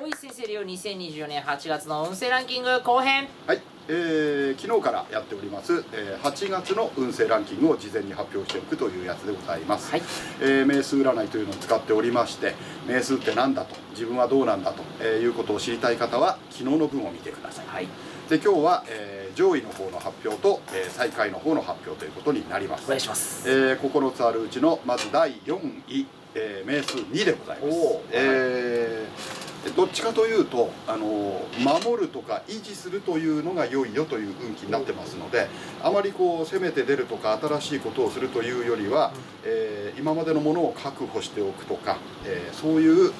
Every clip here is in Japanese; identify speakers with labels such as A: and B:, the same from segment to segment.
A: 大石先生流2024年8月の運勢ランキング後編。
B: はい、えー昨日からやっております、えー8月の運勢ランキングを事前に発表しておくというやつでございます、
A: はい。
B: えー名数占いというのを使っておりまして名数って何だと自分はどうなんだと、えーいうことを知りたい方は昨日の分を見てください、
A: はい。
B: で今日は、えー上位の方の発表と、えー最下位の方の発表ということになります。
A: お願いします。
B: えー9つあるうちのまず第4位、えー名数2でございます。えーどっちかというと、あのー守るとか維持するというのが良いよという運気になってますのであまりこう攻めて出るとか新しいことをするというよりは、えー今までのものを確保しておくとか、えーそういう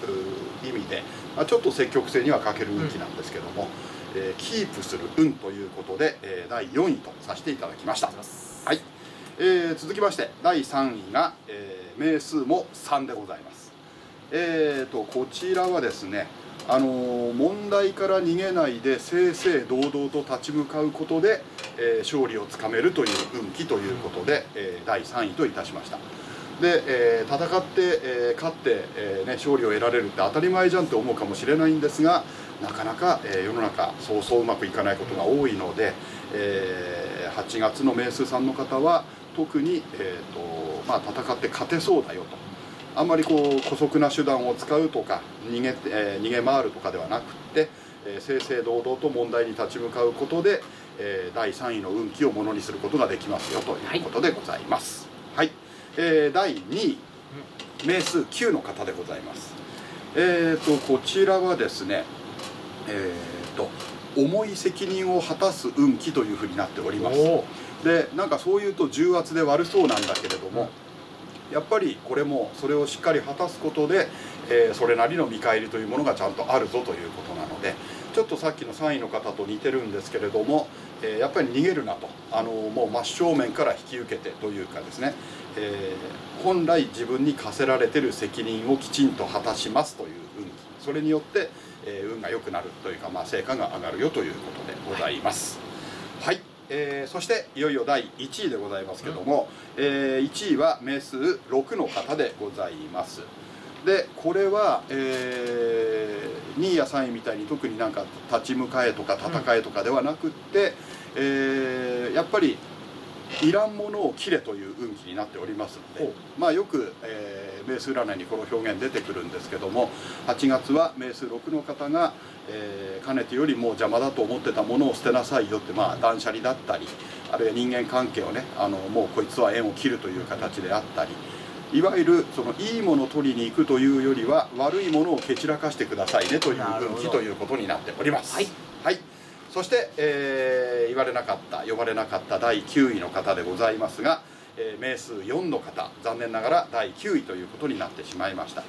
B: 意味で、まあ、ちょっと積極性には欠ける運気なんですけども、えーキープする運ということで、えー第4位とさせていただきました。はい、えー続きまして第3位が、えー名数も3でございますえーとこちらはですねあの問題から逃げないで正々堂々と立ち向かうことで、えー勝利をつかめるという運気ということで、えー第3位といたしました。で、えー戦って、えー勝って、えーね、勝利を得られるって当たり前じゃんって思うかもしれないんですがなかなか、えー世の中そうそううまくいかないことが多いので、えー8月の名数さんの方は特に、えーとまあ、戦って勝てそうだよと。あんまりこう姑息な手段を使うとか逃げ,、えー逃げ回るとかではなくって、えー正々堂々と問題に立ち向かうことで、えー第3位の運気をものにすることができますよということでございます。はい、えー第2位名数9の方でございます。えー、とこちらはですね、えー、と重い責任を果たす運気というふうになっております。
A: お
B: でなんかそういうと重圧で悪そうなんだけれども、やっぱりこれもそれをしっかり果たすことで、えーそれなりの見返りというものがちゃんとあるぞということなのでちょっとさっきの3位の方と似てるんですけれども、えーやっぱり逃げるなとあのもう真正面から引き受けてというかですね、えー本来自分に課せられてる責任をきちんと果たしますという運気それによって、え運が良くなるというか、まあ、成果が上がるよということでございます。はい、えーそしていよいよ第1位でございますけども、えー1位は名数6の方でございます。でこれは、えー2位や3位みたいに特になんか立ち向かえとか戦えとかではなくって、えーやっぱりいらんものを切れという運気になっておりますのでまあよく、えー名数占いにこの表現出てくるんですけども8月は名数6の方が、えーかねてよりもう邪魔だと思ってたものを捨てなさいよってまあ断捨離だったりあるいは人間関係をねあのもうこいつは縁を切るという形であったりいわゆるそのいいものを取りに行くというよりは悪いものを蹴散らかしてくださいねという運気ということになっております。
A: はい。
B: はい、そして、えー言われなかった呼ばれなかった第9位の方でございますが、えー名数4の方残念ながら第9位ということになってしまいました。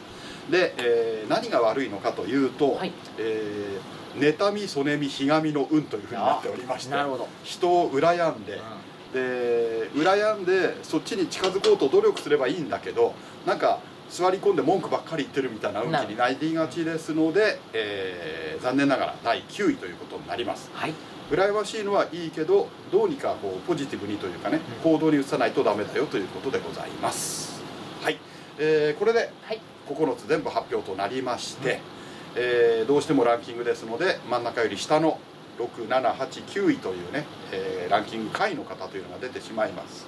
B: で、えー何が悪いのかというと、
A: はい。
B: えー妬みそねみひがみの運というふうになっておりまして
A: なるほど。
B: 人を羨んで、で羨んでそっちに近づこうと努力すればいいんだけどなんか座り込んで文句ばっかり言ってるみたいな運気になりがちですので、えー残念ながら第9位ということになります。
A: はい。
B: 羨ましいのはいいけどどうにかこうポジティブにというかね、
A: うん。
B: 行動に移さないとダメだよということでございます。はい、えーこれで
A: はい。
B: 9つ全部発表となりまして、えーどうしてもランキングですので真ん中より下の6789位というね、えーランキング下位の方というのが出てしまいます。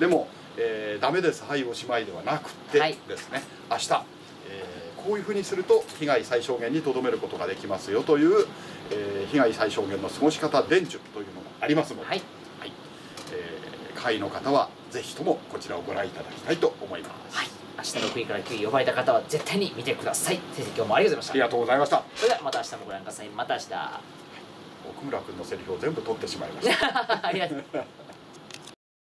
B: でも、えーダメです。はいおしまいではなくて
A: はい。
B: ですね、明日、えーこういうふうにすると被害最小限にとどめることができますよという、えー被害最小限の過ごし方伝授というのがありますので、
A: はい。
B: はい。えー会の方はぜひともこちらをご覧いただきたいと思います、
A: はい。明日6位から9位呼ばれた方は絶対に見てください。先生今日もありがとうございま
B: ありがとうございました。
A: したそれではまた明日もご覧ください。また明日。
B: 奥村君のセリフを全部取ってしまいました。
A: ありがとう